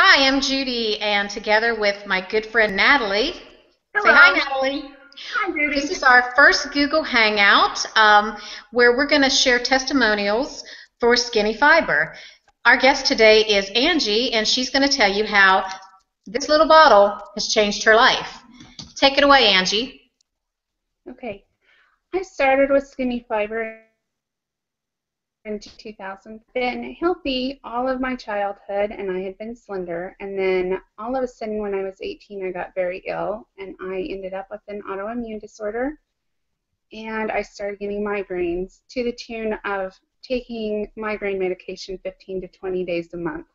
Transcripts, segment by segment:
Hi, I'm Judy, and together with my good friend Natalie. Hello. Say hi, Natalie. Hi, Judy. This is our first Google Hangout um, where we're going to share testimonials for Skinny Fiber. Our guest today is Angie, and she's going to tell you how this little bottle has changed her life. Take it away, Angie. Okay. I started with Skinny Fiber in 2000. Been healthy all of my childhood, and I had been slender. And then all of a sudden, when I was 18, I got very ill, and I ended up with an autoimmune disorder. And I started getting migraines to the tune of taking migraine medication 15 to 20 days a month.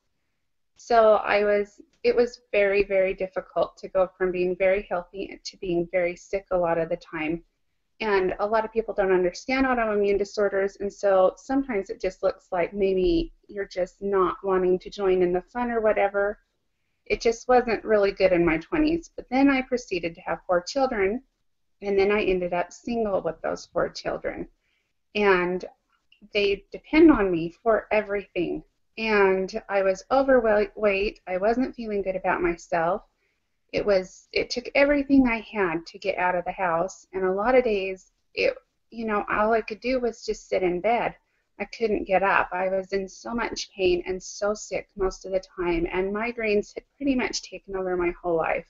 So I was, it was very, very difficult to go from being very healthy to being very sick a lot of the time. And a lot of people don't understand autoimmune disorders, and so sometimes it just looks like maybe you're just not wanting to join in the fun or whatever. It just wasn't really good in my 20s. But then I proceeded to have four children, and then I ended up single with those four children. And they depend on me for everything. And I was overweight. I wasn't feeling good about myself it was it took everything I had to get out of the house and a lot of days it you know all I could do was just sit in bed. I couldn't get up. I was in so much pain and so sick most of the time and migraines had pretty much taken over my whole life.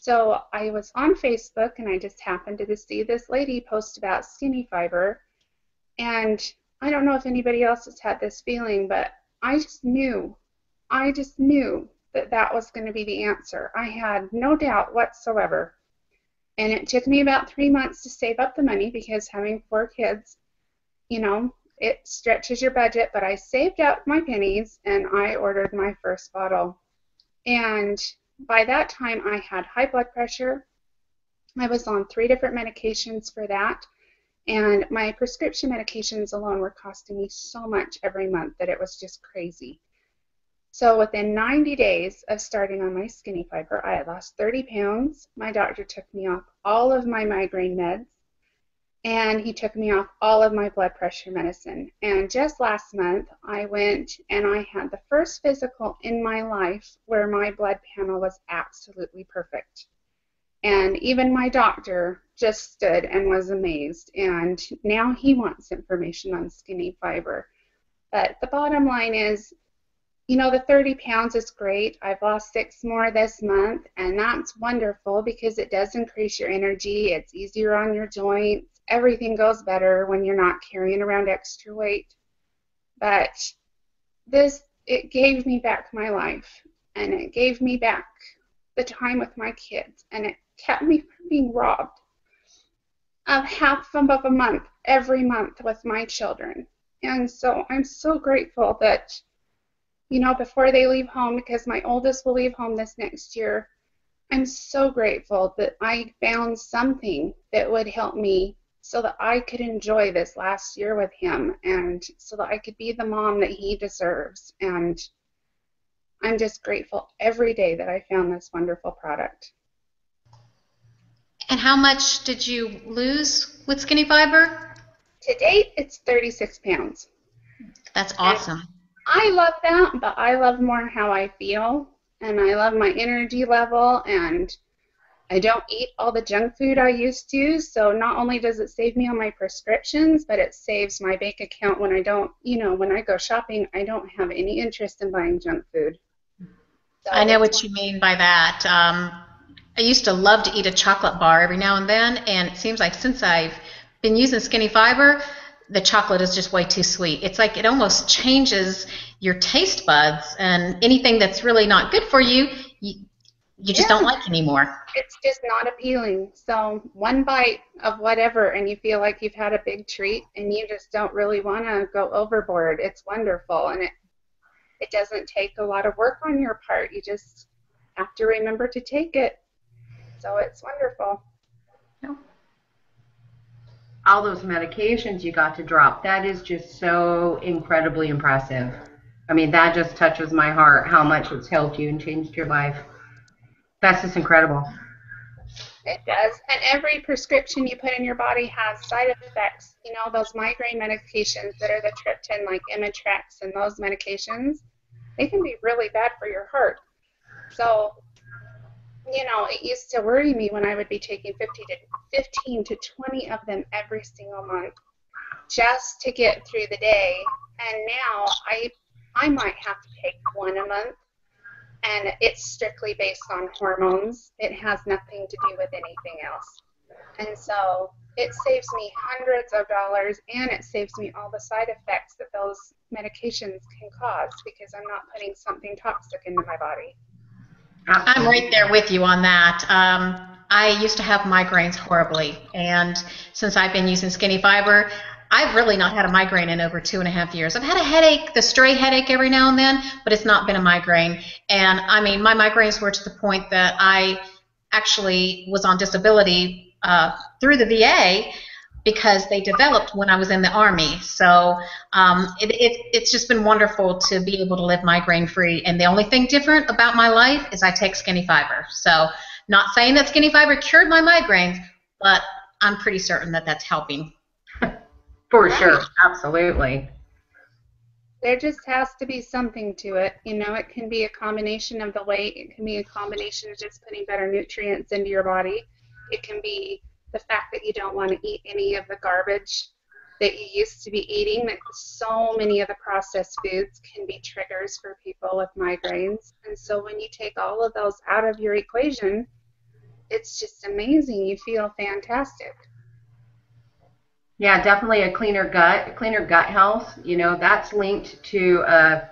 So I was on Facebook and I just happened to see this lady post about skinny fiber and I don't know if anybody else has had this feeling but I just knew I just knew that that was going to be the answer. I had no doubt whatsoever. And it took me about three months to save up the money because having four kids, you know, it stretches your budget. But I saved up my pennies and I ordered my first bottle. And by that time, I had high blood pressure. I was on three different medications for that. And my prescription medications alone were costing me so much every month that it was just crazy. So within 90 days of starting on my skinny fiber, I had lost 30 pounds. My doctor took me off all of my migraine meds, and he took me off all of my blood pressure medicine. And just last month, I went and I had the first physical in my life where my blood panel was absolutely perfect. And even my doctor just stood and was amazed. And now he wants information on skinny fiber. But the bottom line is you know, the 30 pounds is great. I've lost six more this month, and that's wonderful because it does increase your energy. It's easier on your joints. Everything goes better when you're not carrying around extra weight. But this, it gave me back my life, and it gave me back the time with my kids, and it kept me from being robbed of half of a month every month with my children. And so I'm so grateful that you know, before they leave home, because my oldest will leave home this next year, I'm so grateful that I found something that would help me so that I could enjoy this last year with him and so that I could be the mom that he deserves. And I'm just grateful every day that I found this wonderful product. And how much did you lose with Skinny Fiber? To date, it's 36 pounds. That's awesome. And I love that, but I love more how I feel, and I love my energy level, and I don't eat all the junk food I used to, so not only does it save me on my prescriptions, but it saves my bank account when I don't, you know, when I go shopping, I don't have any interest in buying junk food. So I know what you mean by that. Um, I used to love to eat a chocolate bar every now and then, and it seems like since I've been using Skinny Fiber, the chocolate is just way too sweet. It's like it almost changes your taste buds, and anything that's really not good for you, you, you just yeah. don't like anymore. It's just not appealing. So one bite of whatever, and you feel like you've had a big treat, and you just don't really want to go overboard. It's wonderful, and it it doesn't take a lot of work on your part. You just have to remember to take it. So it's wonderful. Yeah all those medications you got to drop. That is just so incredibly impressive. I mean, that just touches my heart how much it's helped you and changed your life. That's just incredible. It does. And every prescription you put in your body has side effects. You know, those migraine medications that are the triptan, like Imitrex and those medications, they can be really bad for your heart. So, you know, it used to worry me when I would be taking 50 to 15 to 20 of them every single month just to get through the day. And now I I might have to take one a month and it's strictly based on hormones. It has nothing to do with anything else. And so it saves me hundreds of dollars and it saves me all the side effects that those medications can cause because I'm not putting something toxic into my body. I'm right there with you on that. Um, I used to have migraines horribly, and since I've been using Skinny Fiber, I've really not had a migraine in over two and a half years. I've had a headache, the stray headache every now and then, but it's not been a migraine. And I mean, my migraines were to the point that I actually was on disability uh, through the VA because they developed when I was in the Army. So um, it, it, it's just been wonderful to be able to live migraine free. And the only thing different about my life is I take Skinny Fiber. So not saying that Skinny Fiber cured my migraines, but I'm pretty certain that that's helping. For right. sure, absolutely. There just has to be something to it. You know, it can be a combination of the weight, it can be a combination of just putting better nutrients into your body. It can be the fact that you don't want to eat any of the garbage that you used to be eating. That so many of the processed foods can be triggers for people with migraines. And so when you take all of those out of your equation, it's just amazing. You feel fantastic. Yeah, definitely a cleaner gut, cleaner gut health. You know, that's linked to uh,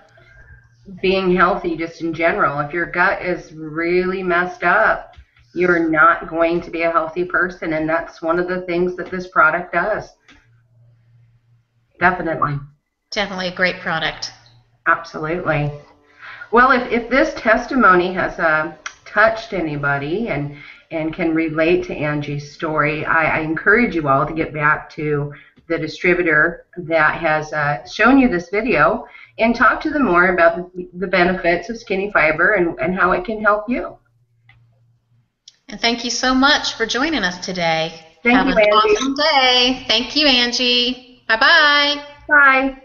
being healthy just in general. If your gut is really messed up, you're not going to be a healthy person, and that's one of the things that this product does. Definitely. Definitely a great product. Absolutely. Well, if, if this testimony has uh, touched anybody and and can relate to Angie's story, I, I encourage you all to get back to the distributor that has uh, shown you this video and talk to them more about the, the benefits of skinny fiber and, and how it can help you. And thank you so much for joining us today. Thank Have you, an Angie. awesome day. Thank you, Angie. Bye-bye. Bye.